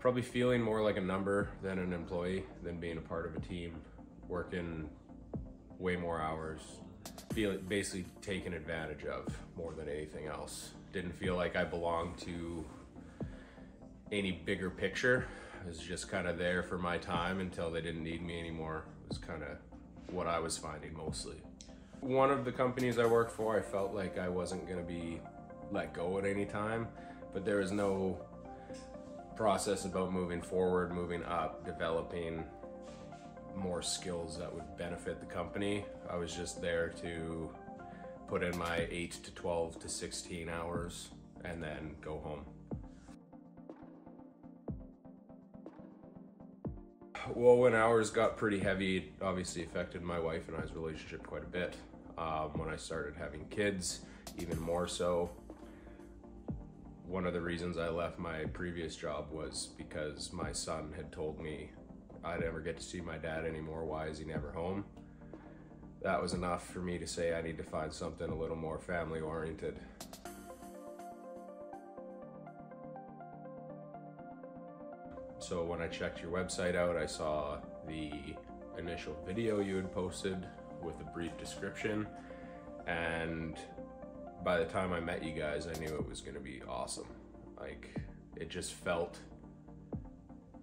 Probably feeling more like a number than an employee, than being a part of a team, working way more hours, feeling basically taken advantage of more than anything else. Didn't feel like I belonged to any bigger picture. I was just kind of there for my time until they didn't need me anymore. It was kind of what I was finding mostly. One of the companies I worked for, I felt like I wasn't going to be let go at any time, but there was no process about moving forward, moving up, developing more skills that would benefit the company. I was just there to put in my 8 to 12 to 16 hours and then go home. Well, when hours got pretty heavy, obviously affected my wife and I's relationship quite a bit. Um, when I started having kids, even more so. One of the reasons I left my previous job was because my son had told me I'd never get to see my dad anymore. Why is he never home? That was enough for me to say I need to find something a little more family oriented. So when I checked your website out, I saw the initial video you had posted with a brief description. And by the time I met you guys, I knew it was going to be awesome. Like, it just felt,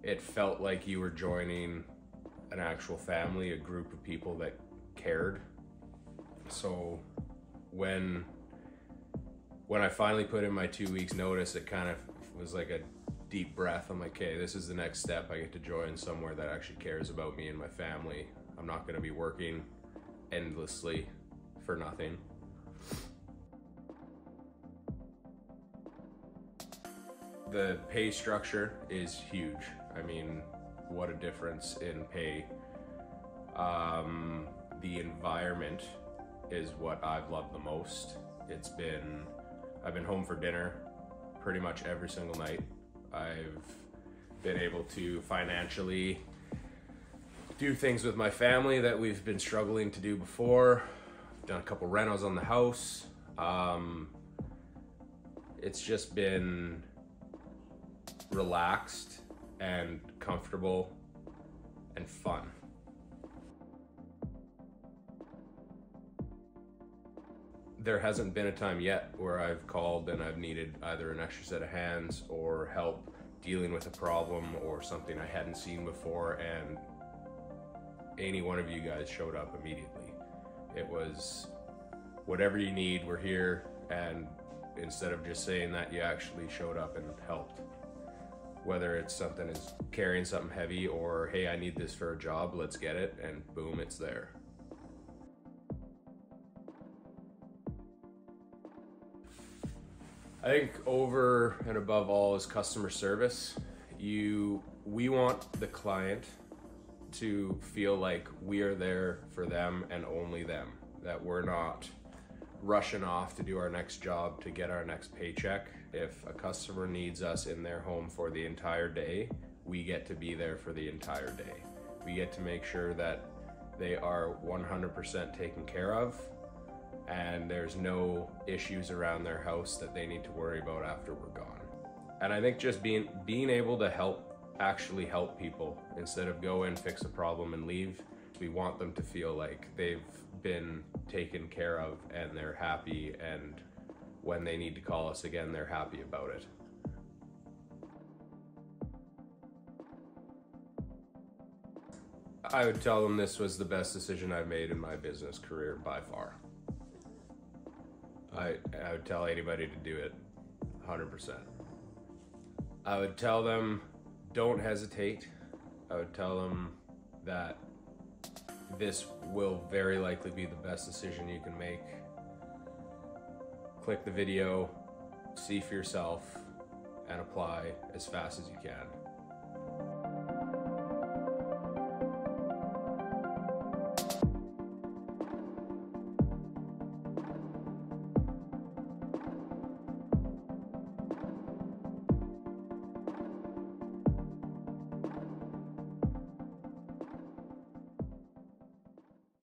it felt like you were joining an actual family, a group of people that cared. So when, when I finally put in my two weeks notice, it kind of was like a deep breath. I'm like, okay, this is the next step. I get to join somewhere that actually cares about me and my family. I'm not going to be working endlessly for nothing. The pay structure is huge. I mean, what a difference in pay. Um, the environment is what I've loved the most. It's been, I've been home for dinner pretty much every single night. I've been able to financially do things with my family that we've been struggling to do before. done a couple renos on the house. Um, it's just been relaxed and comfortable and fun. There hasn't been a time yet where I've called and I've needed either an extra set of hands or help dealing with a problem or something I hadn't seen before and any one of you guys showed up immediately. It was whatever you need, we're here and instead of just saying that you actually showed up and helped whether it's something is carrying something heavy or hey i need this for a job let's get it and boom it's there. I think over and above all is customer service. You we want the client to feel like we are there for them and only them that we're not rushing off to do our next job to get our next paycheck. If a customer needs us in their home for the entire day, we get to be there for the entire day. We get to make sure that they are 100% taken care of and there's no issues around their house that they need to worry about after we're gone. And I think just being being able to help actually help people instead of go in, fix a problem and leave, we want them to feel like they've been taken care of and they're happy and when they need to call us again they're happy about it I would tell them this was the best decision I've made in my business career by far. I, I would tell anybody to do it 100%. I would tell them don't hesitate. I would tell them that this will very likely be the best decision you can make. Click the video, see for yourself, and apply as fast as you can.